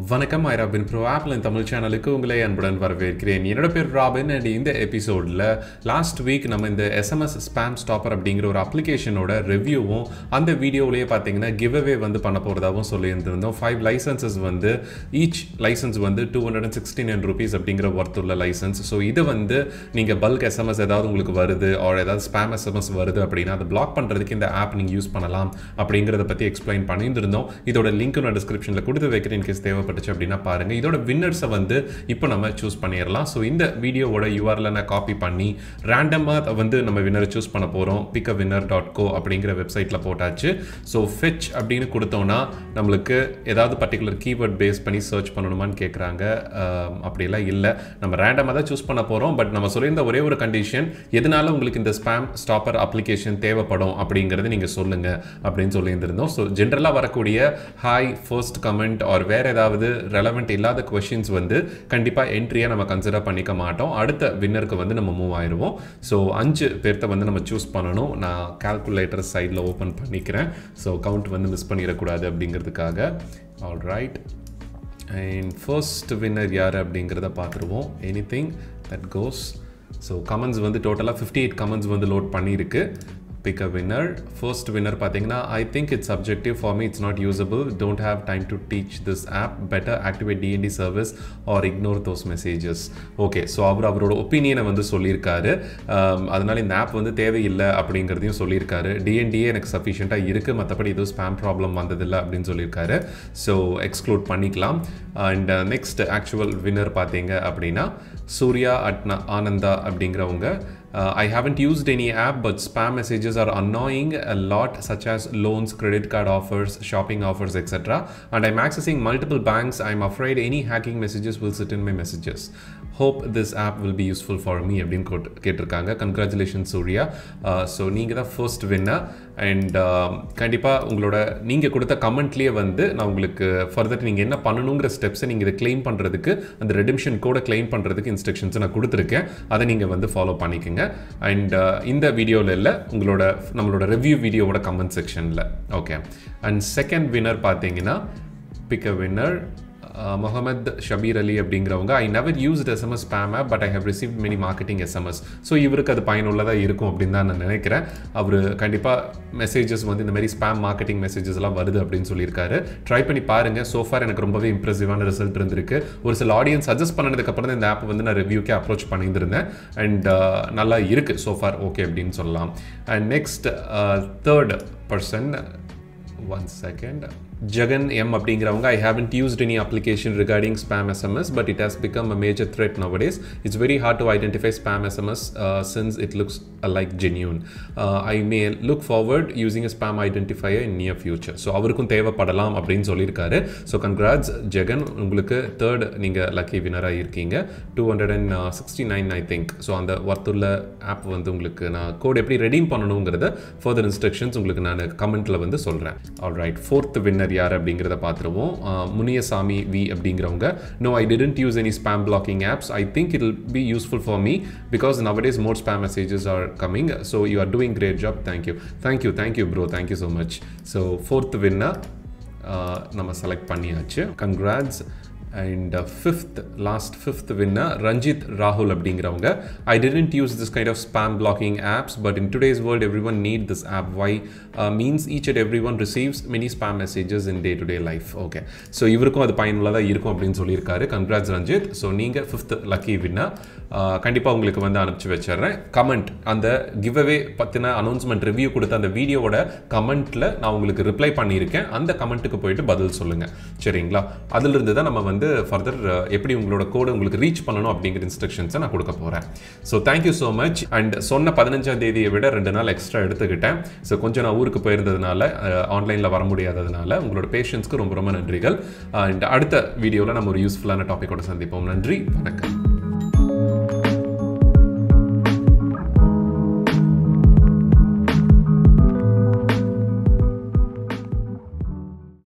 வணக்கம் I Robin bro. Apple Tamil சேனலுக்கு உங்களை அன்புடன் வரவேற்கிறேன். என்னோட பேர் ராபின் அண்ட் இந்த எபிசோடில் லாஸ்ட் வீக் நம்ம இந்த எஸ்எம்எஸ் ஸ்பேம் ஸ்டாப்பர் அப்படிங்கிற ஒரு அப்ளிகேஷனோட ரிவ்யூவும் அந்த வீடியோவிலேயே பார்த்தீங்கன்னா கிவ் அவே வந்து பண்ண போகிறதாகவும் சொல்லியிருந்திருந்தோம். ஃபைவ் லைசன்சஸ் வந்து ஈச் லைசன்ஸ் வந்து two hundred and sixty nine rupees அப்படிங்கிற ஒர்த் உள்ள லைசன்ஸ் ஸோ இது வந்து நீங்கள் பல்க் எஸ்எம்எஸ் ஏதாவது உங்களுக்கு வருது ஆர் ஏதாவது ஸ்பேம் எஸ்எம்எஸ் வருது அப்படின்னா அதை பிளாக் பண்ணுறதுக்கு இந்த ஆப் நீங்கள் யூஸ் பண்ணலாம் அப்படிங்கிறத பற்றி எக்ஸ்பிளைன் பண்ணியிருந்தோம் இதோட லிங்க் நான் டிஸ்கிரிப்ஷனில் கொடுத்து வைக்கிறேன் கேஸ் தேவைப்பட்டுச்சு அப்படின்னா பாருங்கள் இதோட வின்னர்ஸை வந்து இப்போ நம்ம சூஸ் பண்ணிடலாம் ஸோ இந்த வீடியோவோட யூஆரில் நான் காப்பி பண்ணி ரேண்டமாக வந்து நம்ம வின்னரை சூஸ் பண்ண போகிறோம் பிக் வின்னர் டாட் கோ அப்படிங்கிற வெப்சைட்டில் போட்டாச்சு. ஸோ ஃபெச் அப்படின்னு கொடுத்தோன்னா நம்மளுக்கு ஏதாவது பர்டிகுலர் கீவேர்ட் பேஸ் பண்ணி சர்ச் பண்ணணுமான்னு கேட்குறாங்க அப்படியெல்லாம் இல்லை. நம்ம ரேண்டமாக தான் சூஸ் பண்ண போகிறோம் பட் நம்ம சொல்லியிருந்த ஒரே ஒரு கண்டிஷன் எதனால உங்களுக்கு இந்த ஸ்பேம் ஸ்டாப்பர் அப்ளிகேஷன் தேவைப்படும் அப்படிங்கிறது நீங்கள் சொல்லுங்கள் அப்படின்னு சொல்லியிருந்திருந்தோம். ஸோ ஜென்ரலாக வரக்கூடிய ஹாய் ஃபர்ஸ்ட் கமெண்ட் ஆர் வேறு ஏதாவது ரெலவெண்ட் இல்லாத கொஷின்ஸ் வந்து கண்டிப்பாக என்ட்ரியாக நம்ம கன்சிடர் பண்ணிக்க மாட்டோம். அடுத்த வின்னருக்கு வந்து நம்ம மூவ் ஆயிடுவோம் ஸோ அஞ்சு பேர்த்த வந்து நம்ம சூஸ் பண்ணணும். நான் கால்குலேட்டர் சைடில் ஓப்பன் பண்ணிக்கிறேன். ஸோ கவுண்ட் வந்து மிஸ் பண்ணிடக்கூடாது அப்படிங்கிறதுக்காக. All right and first winner யார் அப்படிங்கிறத பார்த்துருவோம். Anything that goes so comments வந்து டோட்டலாக ஃபிஃப்டி எயிட் கமெண்ட்ஸ் வந்து லோட் பண்ணியிருக்கு. Pick a winner. First winner பார்த்தீங்கன்னா i think it's subjective for me. It's not usable. Don't have time to teach this app. Better activate DND service or ignore those messages. Okay so அவர் அவரோட ஒப்பீனியனை வந்து சொல்லியிருக்காரு. Um, அதனால இந்த app வந்து தேவையில்லை அப்படிங்கிறதையும் சொல்லியிருக்காரு. டிஎன்டிஏ எனக்கு சஃபிஷியண்ட்டாக இருக்குது மற்றபடி எதுவும் ஸ்பேம் ப்ராப்ளம் வந்ததில்லை அப்படின்னு சொல்லியிருக்காரு. ஸோ எக்ஸ்க்ளூட் பண்ணிக்கலாம். அண்ட் நெக்ஸ்ட் ஆக்சுவல் வின்னர் பார்த்தீங்க அப்படின்னா சூர்யா அட்னா ஆனந்தா அப்படிங்கிறவங்க Uh, I haven't used any app, but spam messages are annoying a lot, such as loans, credit card offers, shopping offers, etc. And I'm accessing multiple banks. I'm afraid any hacking messages will sit in my messages. Hope this app will be useful for me அப்படின்னு கேட்டிருக்காங்க. Congratulation Surya so நீங்கள் தான் first winner and கண்டிப்பாக உங்களோட நீங்கள் கொடுத்த கமெண்ட்லேயே வந்து நான் உங்களுக்கு ஃபர்தர் நீங்கள் என்ன பண்ணணுங்கிற ஸ்டெப்ஸை நீங்கள் இதை கிளைம் பண்ணுறதுக்கு அந்த ரெடிம்ஷன் கூட கிளைம் பண்ணுறதுக்கு இன்ஸ்ட்ரக்ஷன்ஸை நான் கொடுத்துருக்கேன். அதை நீங்கள் வந்து ஃபாலோ பண்ணிக்கோங்க. அண்ட் uh, இந்த வீடியோவில் இல்லை உங்களோட நம்மளோட ரிவ்யூ வீடியோவோட கமெண்ட் செக்ஷனில் ஓகே அண்ட் செகண்ட் வின்னர் பார்த்தீங்கன்னா pick a winner Mohammed Shabbir Ali அப்படிங்கிறவங்க I never used SMS spam app but I have receive many marketing SMS so இவருக்கு அது பயனுள்ளதாக இருக்கும் அப்படின்னு தான் நான் நினைக்கிறேன். அவர் கண்டிப்பாக மெசேஜஸ் வந்து இந்த மாதிரி ஸ்பேம் மார்க்கெட்டிங் மெசேஜஸ் எல்லாம் வருது அப்படின்னு சொல்லியிருக்காரு. ட்ரை பண்ணி பாருங்கள் சோஃபார் எனக்கு ரொம்பவே இம்ப்ரெசிவான ரிசல்ட் இருந்திருக்கு. ஒரு சில ஆடியன்ஸ் சஜஸ்ட் பண்ணதுக்கப்புறம் தான் இந்த ஆப் வந்து நான் ரிவ்யூக்கே அப்ரோச் பண்ணியிருந்தேன். அண்ட் uh, நல்லா இருக்குது சோஃபார் ஓகே அப்படின்னு சொல்லலாம். And next third person one second Jagan M அப்படிங்கிறவங்க I haven't used any application regarding spam SMS but it has become a major threat nowadays it's very hard to identify spam SMS since it looks like genuine I may look forward using a spam identifier in near future so அவருக்கும் தேவைப்படலாம் அப்படின்னு சொல்லியிருக்காரு. So congrats Jagan உங்களுக்கு third நீங்கள் lucky வினராக இருக்கீங்க two hundred and sixty nine I think so அந்த ஒர்த்துள்ள ஆப் வந்து உங்களுக்கு நான் கோட் எப்படி ரெடீம் பண்ணணுங்கிறத ஃபர்தர் இன்ஸ்ட்ரக்ஷன்ஸ் உங்களுக்கு நான் கமெண்ட்டில் வந்து சொல்கிறேன் ஆல் ரைட் ஃபோர்த் வின்னர் யார் அப்படிங்கிறத பார்த்துருவோம் முனியசாமி வி அப்படிங்கிறவங்க. No I didn't use any spam blocking apps I think it will be useful for me because nowadays more spam messages are coming so you are doing great job thank you thank you thank you bro thank you so much so fourth winner நம்ம select பண்ணியாச்சு. Congrats and fifth last fifth winner Ranjith ராகுல் அப்படிங்கிறவங்க. I didn't use this kind of spam blocking apps but in today's world every one need this app why means each and every one receives many spam messages in day to day life okay so இவருக்கும் அது பயனுள்ளதாக இருக்கும் அப்படின்னு சொல்லியிருக்காரு. Congrats Ranjith so நீங்கள் fifth lucky winner கண்டிப்பாக உங்களுக்கு வந்து அனுப்பிச்சி வச்சிடுறேன். கமெண்ட் அந்த கிவ் அவே பற்றின அனௌன்ஸ்மெண்ட் ரிவ்யூ கொடுத்த அந்த வீடியோவோட கமெண்ட்டில் நான் உங்களுக்கு ரிப்ளை பண்ணியிருக்கேன். அந்த கமெண்ட்டுக்கு போயிட்டு பதில் சொல்லுங்கள் சரிங்களா? அதிலிருந்து தான் நம்ம வந்து வந்து ஃபர்தர் எப்படி உங்களோட கோடு உங்களுக்கு ரீச் பண்ணணும் அப்படிங்கிற இன்ஸ்ட்ரக்ஷன்ஸை நான் கொடுக்க போகிறேன் so thank you so much and சொன்ன பதினஞ்சாம் தேதியை விட ரெண்டு நாள் எக்ஸ்ட்ரா எடுத்துக்கிட்டேன். ஸோ கொஞ்சம் நான் ஊருக்கு போயிருந்ததுனால ஆன்லைனில் வர முடியாததுனால உங்களோட பேஷன்ஸ்க்கு ரொம்ப ரொம்ப நன்றிகள். அண்ட் அடுத்த வீடியோவில் நம்ம ஒரு யூஸ்ஃபுல்லான டாப்பிக்கோட சந்திப்போம். நன்றி வணக்கம்.